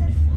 sir.